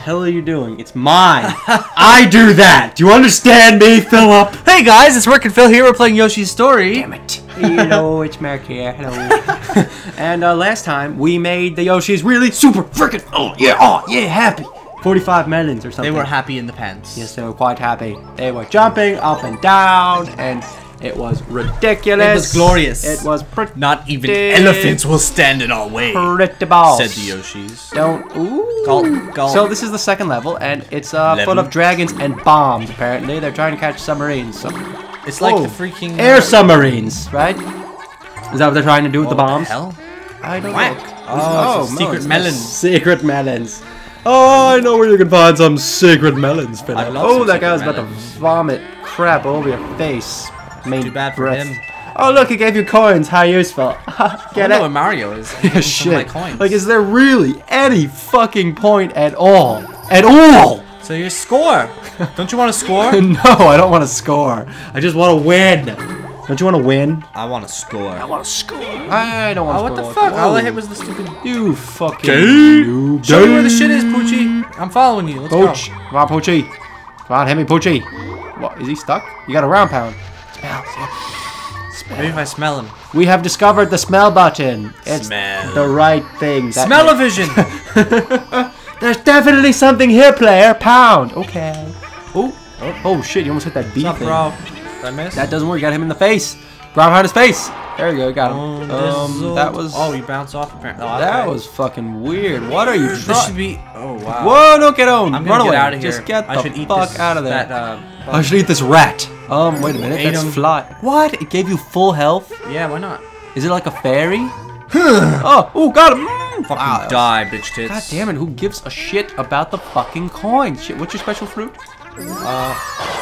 hell are you doing? It's mine. I do that. Do you understand me, Philip? Hey guys, it's Rick and Phil here. We're playing Yoshi's Story. Damn it. Hello, it's Merk here. Hello. and uh, last time we made the Yoshis really super freaking. Oh yeah. Oh yeah. Happy. 45 melons or something. They were happy in the pants. Yes, they were quite happy. They were jumping up and down, and it was ridiculous. It was glorious. It was pretty. Not even elephants will stand in our way, Pretty balls. said the Yoshis. Don't. Ooh. Gulp, gulp. So this is the second level, and it's uh, full of dragons and bombs. Apparently, they're trying to catch submarines. So, It's like Whoa. the freaking air submarines, right? Is that what they're trying to do with Oh, the bombs? Hell? I don't Whack. know. Oh, a secret it's melon. Secret melons. Oh, I know where you can find some secret melons, Philip. Oh, that guy was about to vomit crap all over your face. Main Too bad for breath. him. Oh, look, he gave you coins. How useful. I Get don't know it? where Mario is. Yeah, shit. Like, is there really any fucking point at all? At all? so you score. Don't you want to score? no, I don't want to score. I just want to win. Don't you want to win? I want to score. I want to score. I don't want Oh, to what the score. fuck? All I hit was the stupid. You fucking. Show me where the shit is, Poochy. I'm following you. Let's Pooch. go. Come on, Poochy. Come on, hit me, Poochy. What, is he stuck? You got a round pound. Smell. Maybe if I smell him. We have discovered the smell button. It's Smell. the right thing. That Smell-o-vision. There's definitely something here, player. Pound. Okay. Oh, oh, oh shit! You almost hit that B What's thing. bro? Did I miss? That doesn't work. You got him in the face. Ground pound his face. There you go. Got Oh, him. Um, that was. Oh, you bounce off apparently. Oh, that okay. was fucking weird. What are you This should be. Oh wow. Whoa! Don't get on. I'm Run gonna away. get out of here. Just get the I should eat fuck this, out of there. That, uh, I should eat this rat. Um, wait a minute. Ate That's him. fly. What? It gave you full health? yeah, why not? Is it like a fairy? oh, oh, got him. Fucking wow. die, bitch tits. God damn it! Who gives a shit about the fucking coins? Shit. What's your special fruit? Uh,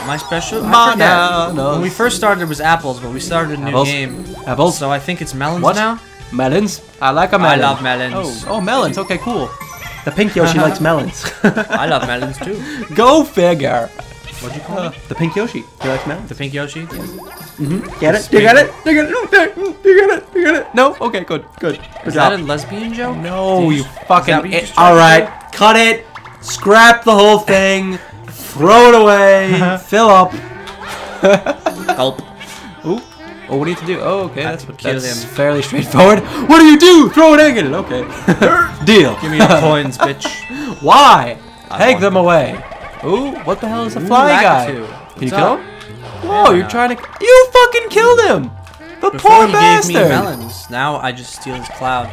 my special. I Bananas. forget. When we first started, it was apples, but we started a new Apples? game. Apples. So I think it's melons What? now. Melons. I like a I melon. love melons. Oh, oh, melons. Okay, cool. The pink Yoshi likes melons. I love melons too. Go figure. What'd you call it? The pink Yoshi. He likes melons. The pink Yoshi? mm-hmm Get it? You get it? You get it? You get it? You get it? No? Okay, good, good. Good Is that a lesbian joke? No, Did you fucking. you All to cut it. Scrap the whole thing. Throw it away. Fill up. Gulp. Ooh. Oh, what do you have to do? Oh, okay, that's, what, that's him. fairly straightforward. What do you do? Throw an egg in it. Okay. Deal. Give me your coins, bitch. Why? I Take them away. Ooh, what the hell is a fly guy? Can you kill up? him? Whoa, you're trying to. You fucking killed him! The Before poor he bastard! gave me melons. Now I just steal his cloud.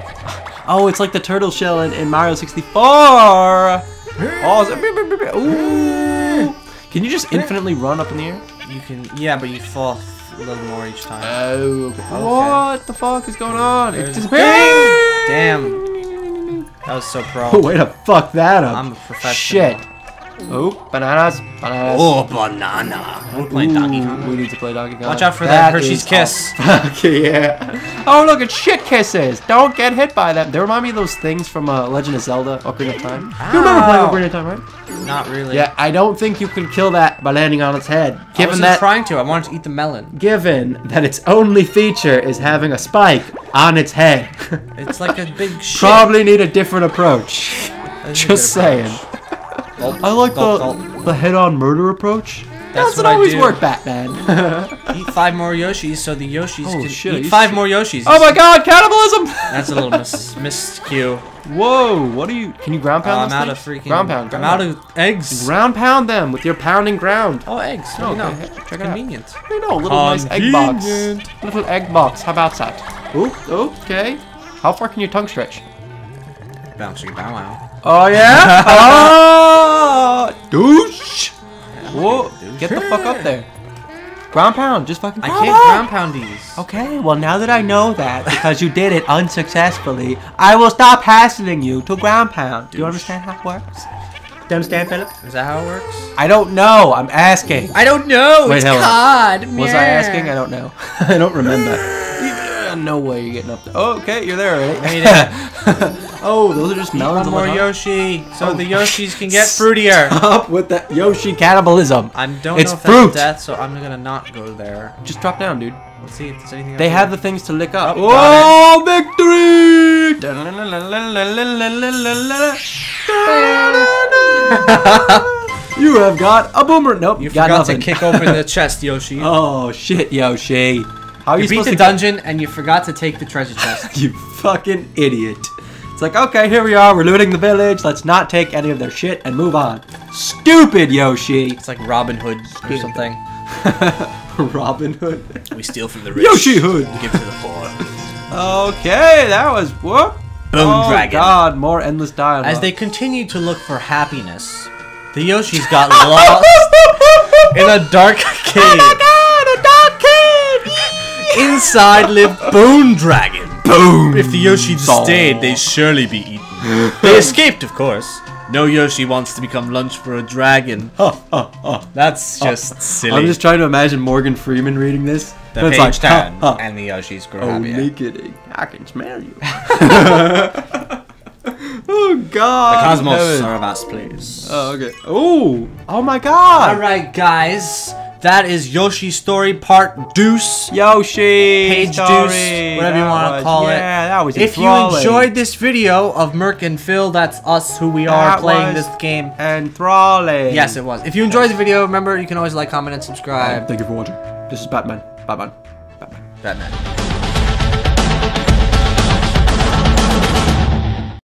Oh, it's like the turtle shell in, in Mario 64. Oh, ooh. Can you just infinitely run up in the air? You can, yeah, but you fall a little more each time. Oh, okay. What the fuck is going on? There's It's disappearing! Damn. That was so pro. Oh, way to fuck that up. I'm a professional. Shit. Oh, bananas. Bananas. Oh, banana. We're playing Donkey Kong. We need to play Donkey Kong. Watch out for that Hershey's Kiss. a- Fuck yeah. Oh, look, it's shit kisses. Don't get hit by them. They remind me of those things from uh, Legend of Zelda, Ocarina of Time. You remember playing Ocarina of Time, right? Not really. Yeah, I don't think you can kill that by landing on its head. I Given wasn't that, trying to. I wanted to eat the melon. given that its only feature is having a spike on its head, It's like a big shit. probably need a different approach. Just saying. approach. Gulp, I like gulp, the gulp. the head-on murder approach. That's Doesn't what I always do. work, Batman. Eat five more Yoshis so the Yoshis Oh, can shit, eat five se- more Yoshis. oh my God, cannibalism! That's a little mis miscue. Whoa, what are you? Can you ground Uh, pound? I'm those out of freaking. ground pound. I'm ground out of eggs. ground pound them with your pounding ground. Oh, eggs. Oh, Oh, no. okay. Check it out. Convenient. You know, a little nice egg box. Little egg box. How about that? Ooh, okay. How far can your tongue stretch? Bouncing bow wow. Oh yeah. oh, douche. Whoa, get the fuck up there. Ground pound, just fucking. I can't pound. ground pound these. Okay, well now that I know that, because you did it unsuccessfully, I will stop hassling you to ground pound. Do you understand how it works? Do you understand, Philip? Is that how it works? I don't know. I'm asking. I don't know. Wait, it's hold on. COD. Was I asking? I don't know. I don't remember. No way you're getting up there. Oh, okay, you're there already. Made oh, those are just melons. One more on the top. Yoshi, so Oh. the Yoshis can get fruitier. Up with that Yoshi cannibalism. I don't It's know if fruit. that's death, so I'm gonna not go there. Just drop down, dude. Let's see if there's anything. They have here. the things to lick up. Oh, Oh, victory! you have got a boomer. Nope, You got forgot nothing. to kick open the chest, Yoshi. Oh shit, Yoshi. How are you, you beat the to dungeon and you forgot to take the treasure chest. You fucking idiot. It's like, okay, here we are. We're looting the village. Let's not take any of their shit and move on. Stupid Yoshi. It's like Robin Hood or something. Robin Hood. We steal from the rich. Yoshi Hood. Give to the poor. Okay, that was whoop. Boom oh, dragon. God, more endless dialogue. As they continue to look for happiness, the Yoshis got lost in a dark oh, cave. God, a dark cave. Inside lived Bone Dragon. Boom. If the Yoshis Saw. stayed, they'd surely be eaten. they escaped, of course. No Yoshi wants to become lunch for a dragon. That's just silly. I'm just trying to imagine Morgan Freeman reading this. the And page like, turn, huh, huh. and the Yoshis grow Oh, happier. kidding. I can smell you. oh God. The cosmos heaven. are a vast. Oh, okay. Oh, oh my God. Alright, guys. That is Yoshi's Story Part Deuce. Yoshi. Page story. Deuce, whatever you want to was- call it. Yeah, that was If you enjoyed this video of Merk and Phil, that's us who we are That playing was- this game. And enthralling. Yes, it was. If you enjoyed the video, remember you can always like, comment, and subscribe. Thank you for watching. This is Batman. Batman. Batman. Batman.